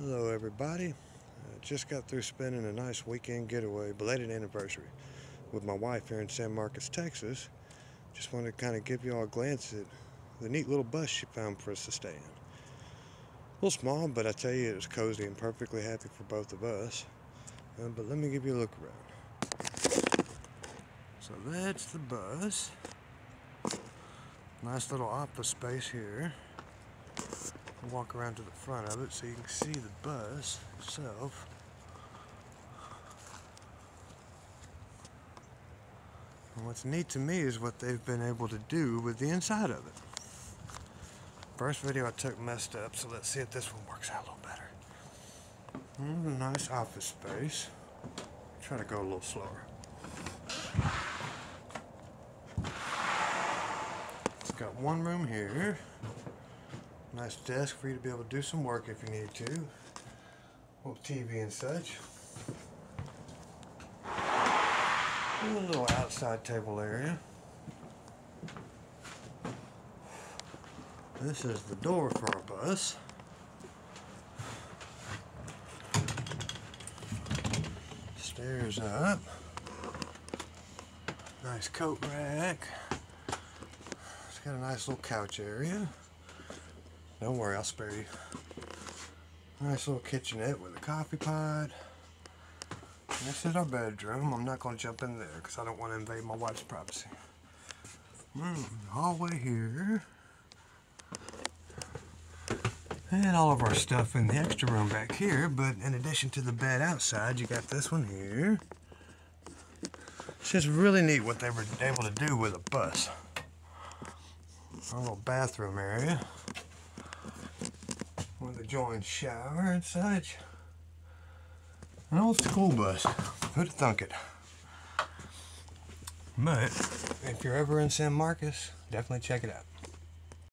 Hello everybody. Uh, just got through spending a nice weekend getaway, belated anniversary, with my wife here in San Marcos, Texas. Just wanted to kind of give you all a glance at the neat little bus she found for us to stay in. A little small, but I tell you it was cozy and perfectly happy for both of us. Uh, but let me give you a look around. So that's the bus. Nice little office space here walk around to the front of it so you can see the bus itself. And what's neat to me is what they've been able to do with the inside of it. First video I took messed up, so let's see if this one works out a little better. Mm, nice office space. Try to go a little slower. It's got one room here. Nice desk for you to be able to do some work if you need to. Little TV and such. a little outside table area. This is the door for our bus. Stairs up. Nice coat rack. It's got a nice little couch area. Don't worry, I'll spare you. Nice little kitchenette with a coffee pot. This is our bedroom. I'm not going to jump in there because I don't want to invade my wife's privacy. Mm, hallway here. And all of our stuff in the extra room back here, but in addition to the bed outside, you got this one here. It's just really neat what they were able to do with a bus. Our little bathroom area joint shower and such. An old school bus. Who'd have thunk it? But if you're ever in San Marcos, definitely check it out.